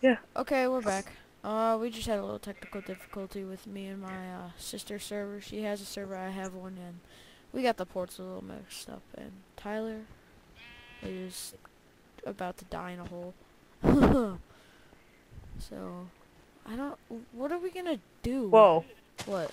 Yeah. Okay, we're back. Uh, we just had a little technical difficulty with me and my uh, sister server. She has a server, I have one, and we got the ports a little mixed up. And Tyler is about to die in a hole. so, I don't. What are we gonna do? Whoa. What?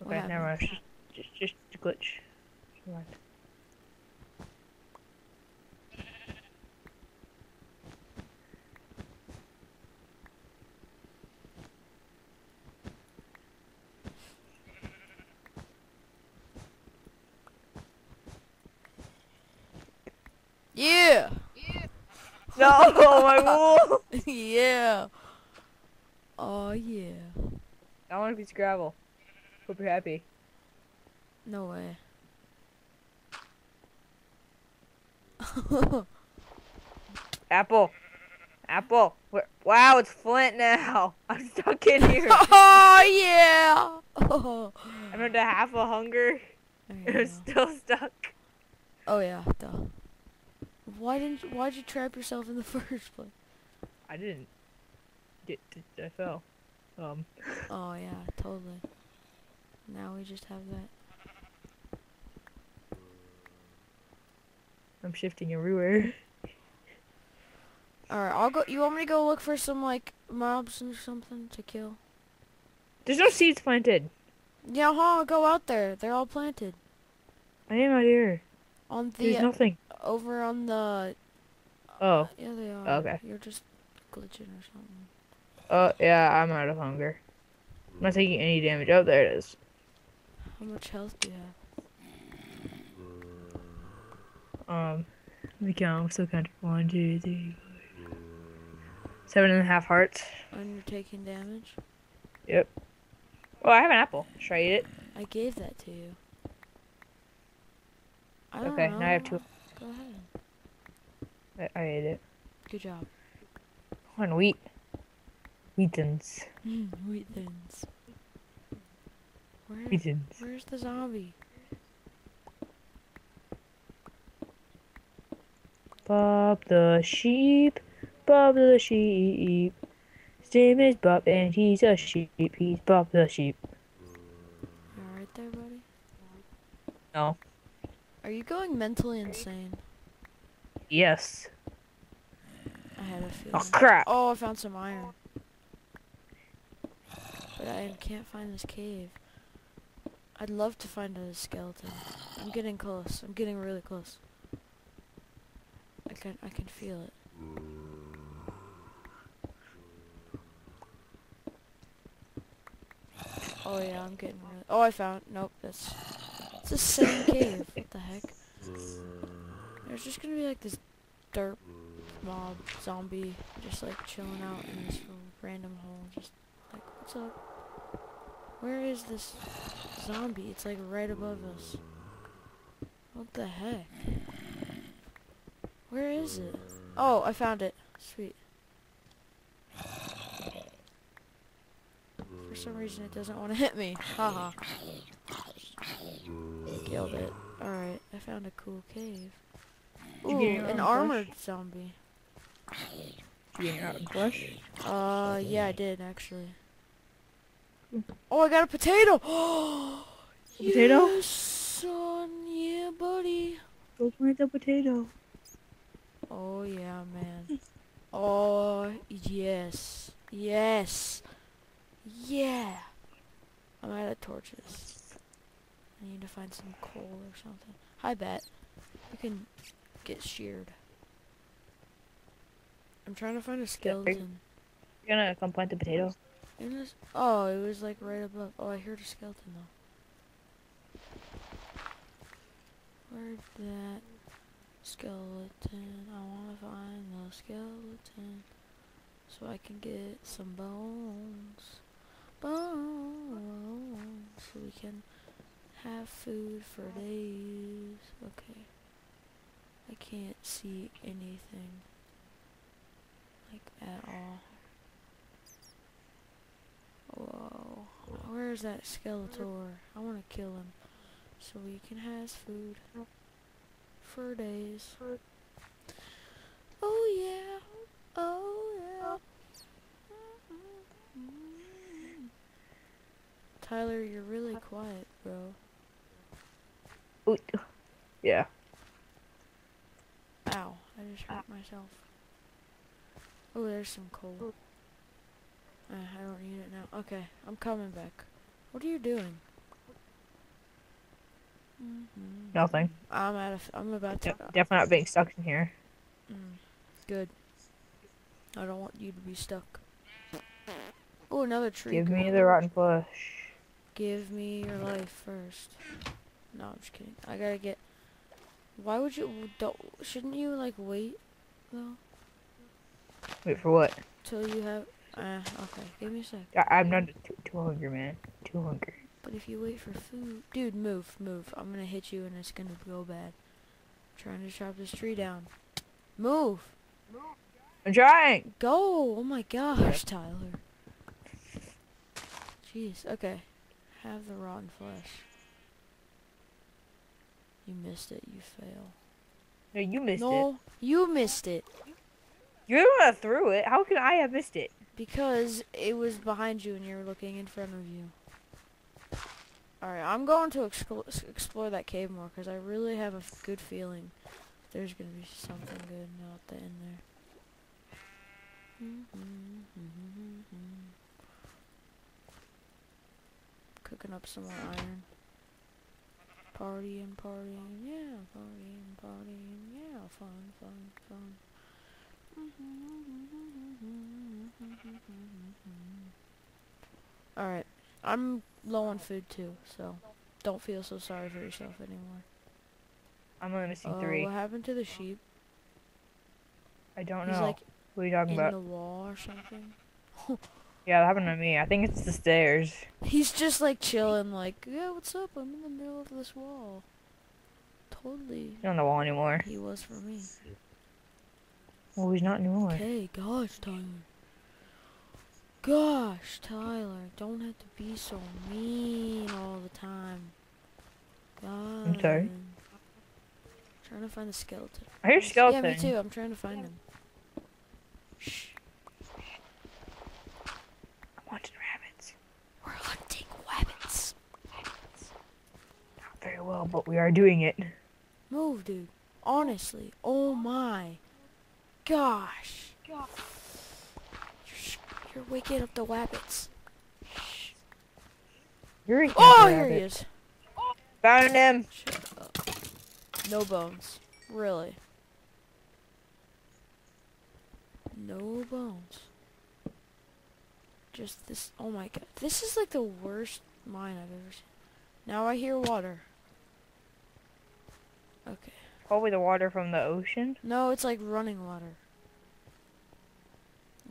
What Okay, never mind. Just, just, just a glitch. Never mind. Yeah. No, my wool. yeah. Oh yeah. I want a piece of gravel. Hope you're happy. No way. Apple. Apple. Where, wow, it's Flint now. I'm stuck in here. oh yeah. Oh. I'm into half a hunger. You oh, I'm still stuck. Oh yeah, duh. Why didn't you, why'd you trap yourself in the first place? I didn't. Get, I fell. Um. Oh yeah, totally. Now we just have that. I'm shifting everywhere. Alright, I'll go you want me to go look for some like mobs or something to kill? There's no seeds planted. Yeah, huh, go out there. They're all planted. I am out here. On the There's nothing. Over on the Oh. Yeah they are. Okay. You're just glitching or something. Oh, yeah, I'm out of hunger. I'm not taking any damage. Oh, there it is. How much health do you have? Um, let me count. I'm still counting. One, two, three, four. Seven and a half hearts. When you're taking damage? Yep. Oh, I have an apple. Should I eat it? I gave that to you. Okay, know. now I have two. Go ahead. I, I ate it. Good job. On wheat. Wheatons. Mm, wheat thins. Where, Wheatons. where's the zombie? Bob the sheep. Bob the sheep. His name is Bob and he's a sheep. He's Bob the sheep. You alright there, buddy? No. Are you going mentally insane? Yes. I had a oh, feeling. Oh crap. Oh, I found some iron. But I can't find this cave. I'd love to find a skeleton. I'm getting close. I'm getting really close. I can I can feel it. Oh yeah, I'm getting really. Oh, I found. Nope, that's. It's the same cave. What the heck? There's just gonna be like this dirt mob zombie just like chilling out in this random hole. Just like, what's up? Where is this zombie? It's like right above us. What the heck? Where is it? Oh, I found it. Sweet. For some reason it doesn't want to hit me. Haha. Killed it. Alright, I found a cool cave. Did you Ooh, an own flesh? armored zombie. You getting out in flesh? Uh, yeah, I did actually. Oh, I got a potato! A potato? Yes, son, yeah, buddy. Go plant the potato. Oh yeah, man. Oh yes, yes, yeah. I'm out of torches. I need to find some coal or something. Hi, Bet. You can get sheared. I'm trying to find a skeleton. You're gonna come plant the potato? This, oh, it was like right above. Oh, I heard a skeleton though. Where'd that skeleton? I wanna find the skeleton so I can get some bones, bones, so we can have food for days. Okay. I can't see anything. Like, at all. Whoa. Where's that Skeletor? I want to kill him. So we can have food. For days. Oh yeah. Oh yeah. Tyler, you're really quiet, bro. Ooh. Yeah. Ow, I just hurt myself. Oh, there's some coal. Uh, I don't need it now. Okay, I'm coming back. What are you doing? Mhm. Nothing. I'm out of. I'm about to. Yep, definitely not being stuck in here. Mm, good. I don't want you to be stuck. Oh, another tree. Give me girl. the rotten flesh. Give me your life first. No, I'm just kidding. I gotta get. Why would you? Don't, shouldn't you like wait though Wait for what? till you have? Uh, okay. Give me a sec. I, I'm not too, too hungry, man. Too hungry. But if you wait for food, dude, move, move. I'm gonna hit you and it's gonna go bad. trying to chop this tree down. Move. I'm trying. Go! Oh my gosh, Tyler. Jeez. Okay. Have the rotten flesh. You missed it. You fail. No, you missed it. no, you missed it You're the one that threw it. How can I have missed it? because it was behind you and you were looking in front of you. Alright, I'm going to explo- explore that cave more because I really have a good feeling there's going to be something good out there in there. Cooking up some more iron. Partying, partying, yeah, partying, partying, yeah, fun, fun, fun. Alright, I'm low on food too, so don't feel so sorry for yourself anymore. I'm only missing Uh, three. what happened to the sheep? I don't He's know. like what are you talking in about? the wall or something. Yeah, that happened to me. I think it's the stairs. He's just like chilling, like, yeah, what's up? I'm in the middle of this wall. Totally. He's not on the wall anymore. He was for me. Oh, he's not anymore. Okay, gosh, Tyler. Gosh, Tyler, don't have to be so mean all the time. God. I'm sorry. Trying to find the skeleton. I hear skeleton. Yeah, me too. I'm trying to find him. Shh. I'm watching rabbits. We're hunting rabbits. Not very well, but we are doing it. Move, dude. Honestly. Oh my. Gosh. You're, sh- you're waking up the rabbits. You're Oh, here he is. Found him. No bones. Really. No bones. Just this. Oh my god. This is like the worst mine I've ever seen. Now I hear water. Okay. Probably the water from the ocean. No, it's like running water.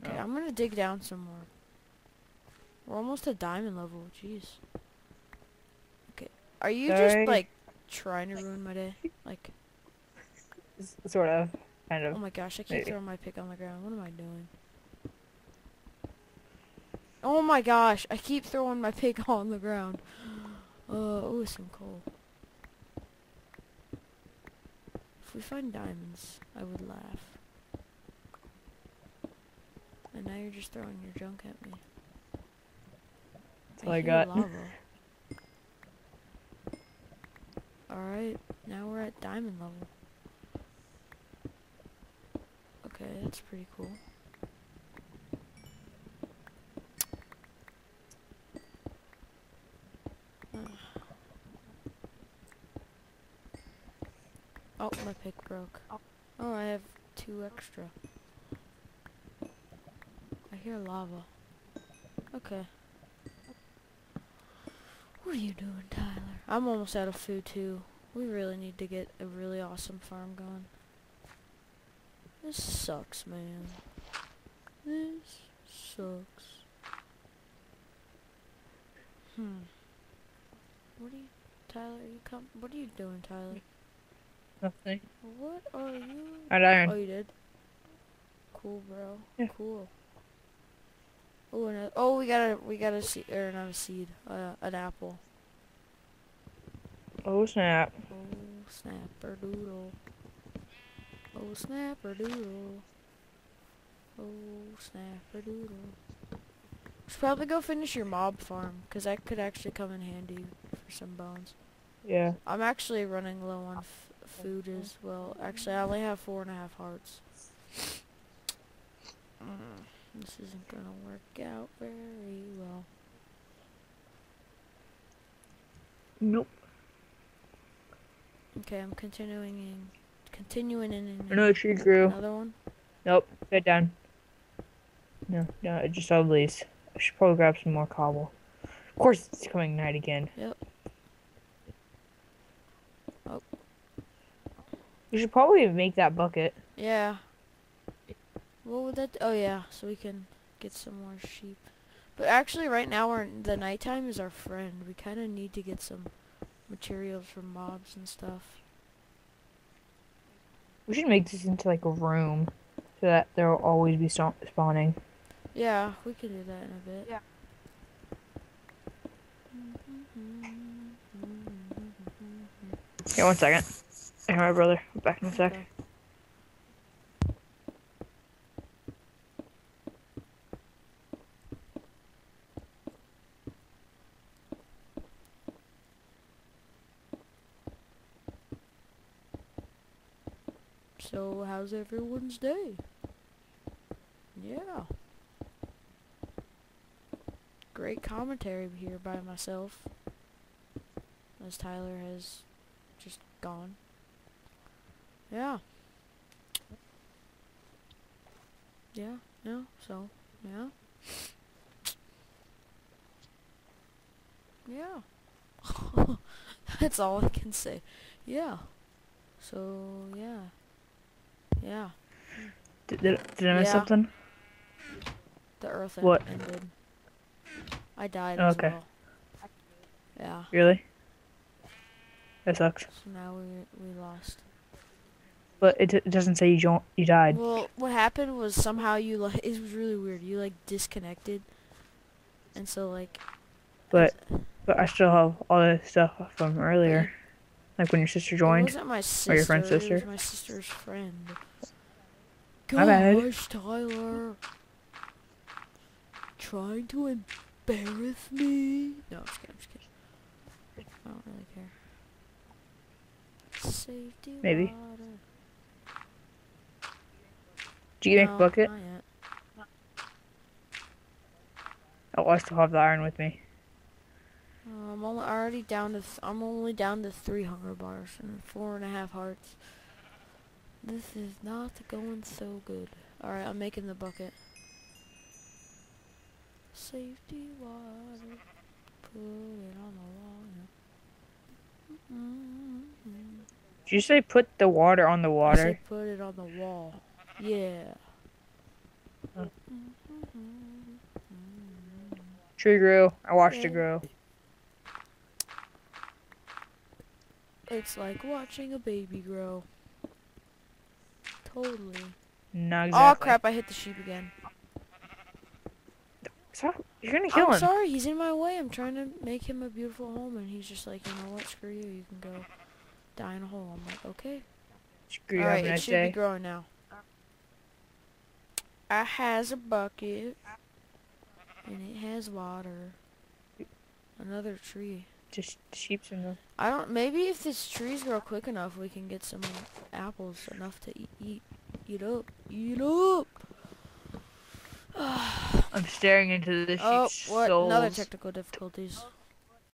Okay, Oh. I'm gonna dig down some more. We're almost at diamond level. Jeez. Okay. Are you Sorry. just like trying to ruin my day? Like. Sort of. Kind of. Oh my gosh, I keep Maybe. throwing my pick on the ground. What am I doing? Oh my gosh, I keep throwing my pick on the ground. Uh, oh, some coal. If we find diamonds, I would laugh. And now you're just throwing your junk at me. That's all I got. Alright, now we're at diamond level. Okay, that's pretty cool. Uh. Oh, my broke. Oh, I have two extra. I hear lava. Okay. What are you doing, Tyler? I'm almost out of food too. We really need to get a really awesome farm going. This sucks, man. This sucks. Hmm. What are you, Tyler? Are you come? What are you doing, Tyler? Nothing. What are you? Red iron. Oh, you did. Cool, bro. Yeah. Cool. Oh, another, oh, we got a we got a seed or not a seed, uh, an apple. Oh snap. Oh, snapper doodle. Oh, snapper doodle. Oh, snapper doodle. Should probably go finish your mob farm, because that could actually come in handy for some bones. Yeah. I'm actually running low on food as well. Actually, I only have four and a half hearts. Mm, this isn't gonna work out very well. Nope. Okay, I'm continuing in, continuing in, in Another tree grew. another one. Nope. Get down. No, no, I just saw leaves. I should probably grab some more cobble. Of course, it's coming night again. Yep. Oh. We should probably make that bucket. Yeah. What would that? Oh yeah, so we can get some more sheep. But actually, right now, our the nighttime is our friend. We kind of need to get some materials from mobs and stuff. We should make this into like a room, so that there will always be spawning. Yeah, we can do that in a bit. Yeah. Mm-hmm, mm-hmm, mm-hmm, yeah, one second. Hey, my brother. Back in a sec. So, how's everyone's day? Yeah. Great commentary here by myself. As Tyler has just gone. Yeah. Yeah, yeah, so, yeah. Yeah. That's all I can say. Yeah. So, yeah. Yeah. Did, did, did I miss Yeah. something? The earth What? ended. I died Oh, as okay. well. Yeah. Really? That sucks. So now we we lost. But it, it doesn't say you don't, you died. Well, what happened was somehow you like it was really weird. You like disconnected, and so like. But but I still have all the stuff from earlier, like when your sister It joined. wasn't my sister. Or your friend's It sister? was my sister's friend. My bad. Tyler. Trying to embarrass me? No, I'm just kidding. I'm just kidding. I don't really care. Safety Maybe. water. Did you make No, a bucket? Oh, I still have the iron with me. Uh, I'm only already down to. I'm only down to three hunger bars and four and a half hearts. This is not going so good. All right, I'm making the bucket. Safety water. Put it on the wall. Mm-hmm. Did you say put the water on the I water? said put it on the wall. Yeah. Oh. Tree grew. I watched Yeah. it grow. It's like watching a baby grow. Totally. Not oh, exactly. Oh crap! I hit the sheep again. Stop. You're gonna kill I'm him. sorry, he's in my way. I'm trying to make him a beautiful home, and he's just like, you know what? Screw you. You can go die in a hole. I'm like, okay. Screw you. All right, it nice should day. be growing now. I has a bucket, and it has water. Another tree. Just sheep's the. I don't. Maybe if these trees grow quick enough, we can get some apples enough to eat. Eat, eat up. Eat up. I'm staring into the oh, sheep's Oh, what? souls. Another technical difficulties.